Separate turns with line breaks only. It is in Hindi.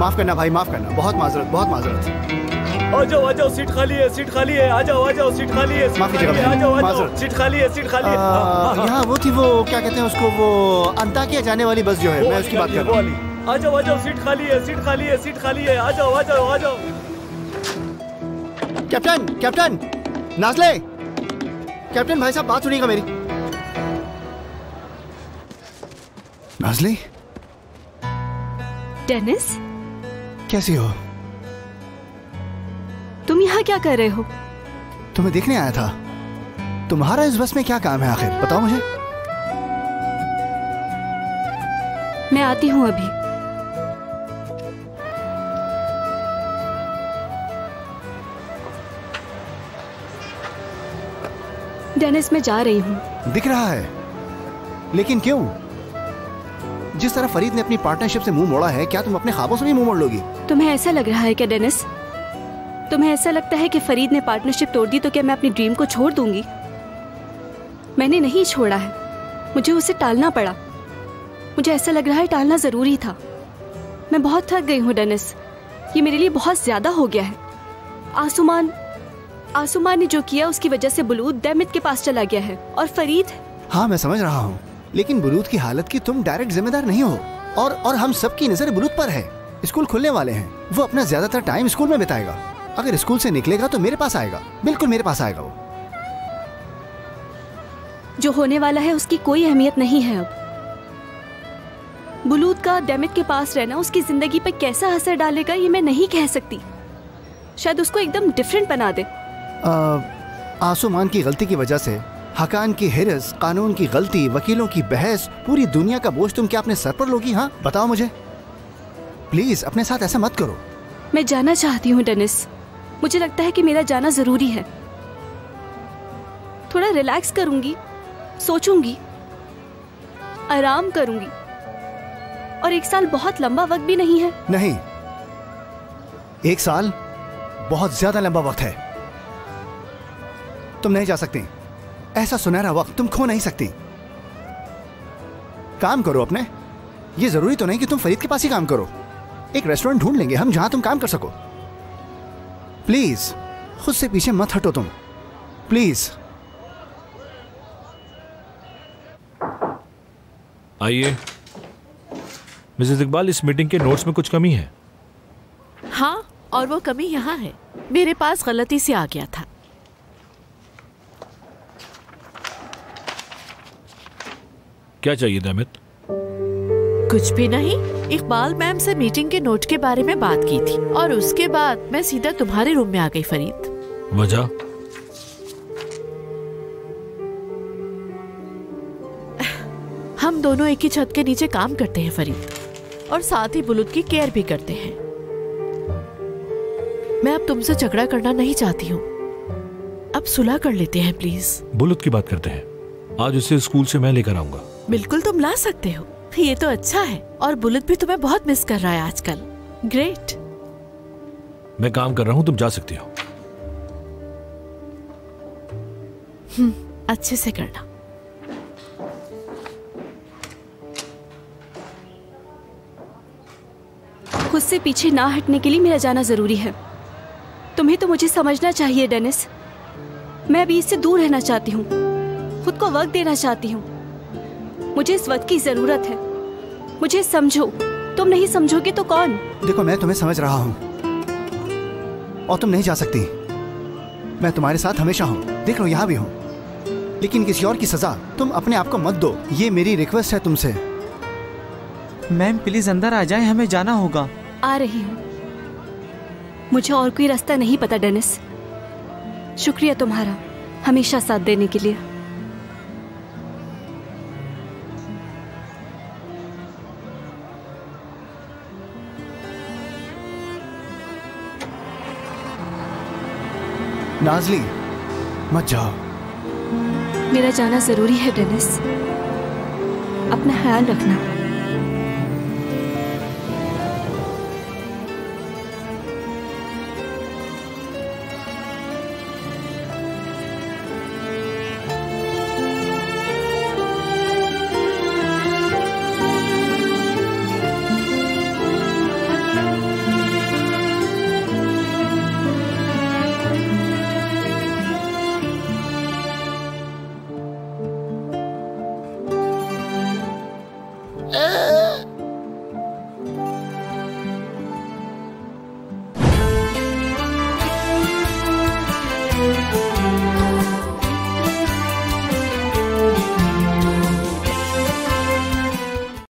माफ़ करना भाई माफ़ करना बहुत माजरत बहुत माजरत
आ जाओ आ जाओ सीट खाली है सीट खाली है आ जाओ आ जाओ सीट खाली है
माफ़ कीजिएगा
आ जाओ आ जाओ सीट खाली है सीट खाली है हाँ, हाँ, हाँ।
यहाँ वो थी वो क्या कहते हैं उसको वो अंताकिया जाने वाली बस जो है मैं उसकी बात कर रहा हूँ।
आ जाओ आ जाओ सीट खाली है सीट खाली है सीट खाली है आ जाओ आ जाओ आ जाओ
कैप्टन कैप्टन नाजले कैप्टन भाई साहब बात सुनिएगा मेरी नाजले
डेनिस
कैसी हो
तुम यहाँ क्या कर रहे हो
तुम्हें देखने आया था तुम्हारा इस बस में क्या काम है आखिर बताओ मुझे
मैं आती हूँ अभी डेनिस मैं जा रही हूँ
दिख रहा है लेकिन क्यों जिस तरह फरीद ने अपनी पार्टनरशिप से मुँह मोड़ा है क्या तुम अपने ख्वाबों से भी मुँह मोड़ लोगी?
तुम्हें ऐसा लग रहा है क्या डेनिस? तुम्हें ऐसा लगता है कि फरीद ने पार्टनरशिप तोड़ दी तो क्या मैं अपनी ड्रीम को छोड़ दूँगी? मैंने नहीं छोड़ा है। मुझे उसे टालना पड़ा। मुझे ऐसा लग रहा है टालना ज़रूरी था। मैं बहुत थक गई हूँ डेनिस। ये मेरे लिए बहुत ज़्यादा हो गया है। आसुमान आसुमान ने जो किया उसकी वजह से बलूद दैमित के पास चला गया है और फरीद?
हाँ मैं समझ रहा हूँ। लेकिन बुलूद की हालत की तुम डायरेक्ट जिम्मेदार नहीं हो। और और हम सबकी नज़र बुलूद पर है। स्कूल खुलने वाले हैं। वो अपना ज़्यादातर टाइम स्कूल में बिताएगा। अगर स्कूल से निकलेगा तो मेरे पास आएगा। बिल्कुल मेरे पास आएगा वो।
जो होने वाला है उसकी कोई अहमियत नहीं है अब। बुलूद का डेमित के पास रहना उसकी ज़िंदगी पर कैसा असर डालेगा ये मैं नहीं कह सकती। शायद उसको एकदम डिफरेंट बना दे।
आ, आसुमान की गलती की वजह से हकान की हिरस कानून की गलती वकीलों की बहस पूरी दुनिया का बोझ तुम क्या अपने सर पर लोगी हाँ? बताओ मुझे। प्लीज़ अपने साथ ऐसा मत करो।
मैं जाना चाहती हूँ डेनिस। मुझे लगता है कि मेरा जाना ज़रूरी है। थोड़ा रिलैक्स करूँगी सोचूँगी आराम करूँगी। और एक साल बहुत लंबा वक्त भी नहीं है।
नहीं। एक साल बहुत ज़्यादा लंबा वक्त है। तुम नहीं जा सकती। ऐसा सुनहरा वक्त तुम खो नहीं सकती। काम करो अपने। ये ज़रूरी तो नहीं कि तुम फरीद के पास ही काम करो। एक रेस्टोरेंट ढूंढ लेंगे हम जहाँ तुम काम कर सको। प्लीज़ खुद से पीछे मत हटो तुम। प्लीज़
आइए। मिसेस इकबाल इस मीटिंग के नोट्स में कुछ कमी है?
हाँ और वो कमी यहाँ है। मेरे पास गलती से आ गया था।
क्या चाहिए दामित
कुछ भी नहीं। इकबाल मैम से मीटिंग के नोट के बारे में बात की थी और उसके बाद मैं सीधा तुम्हारे रूम में आ गई फरीद।
वजह?
हम दोनों एक ही छत के नीचे काम करते हैं फरीद और साथ ही बुलुद की केयर भी करते हैं। मैं अब तुमसे झगड़ा करना नहीं चाहती हूँ। अब सुलह कर लेते हैं प्लीज़
बुलुत की बात करते हैं। आज उसे स्कूल से मैं लेकर आऊँगा।
बिल्कुल तुम ला सकते हो। ये तो अच्छा है और बुलेट भी तुम्हें बहुत मिस कर रहा है आजकल। ग्रेट
मैं काम कर रहा हूँ तुम जा सकती हो।
अच्छे से करना।
खुद से पीछे ना हटने के लिए मेरा जाना ज़रूरी है। तुम्हें तो मुझे समझना चाहिए डेनिस। मैं अभी इससे दूर रहना चाहती हूँ। खुद को वक्त देना चाहती हूँ। मुझे इस वक्त की ज़रूरत है। मुझे समझो। तुम नहीं समझोगे तो कौन?
देखो मैं तुम्हें समझ रहा हूँ। और तुम नहीं जा सकती। मैं तुम्हारे साथ हमेशा हूँ। देख लो यहाँ भी हूँ। लेकिन किसी और की सजा तुम अपने आप को मत दो। ये मेरी रिक्वेस्ट है तुमसे।
मैम प्लीज़ अंदर आ जाए हमें जाना होगा।
आ रही हूँ। मुझे और कोई रास्ता नहीं पता डेनिस। शुक्रिया तुम्हारा हमेशा साथ देने के लिए।
नाजली मत जाओ।
मेरा जाना ज़रूरी है डेनिस। अपना ख्याल रखना।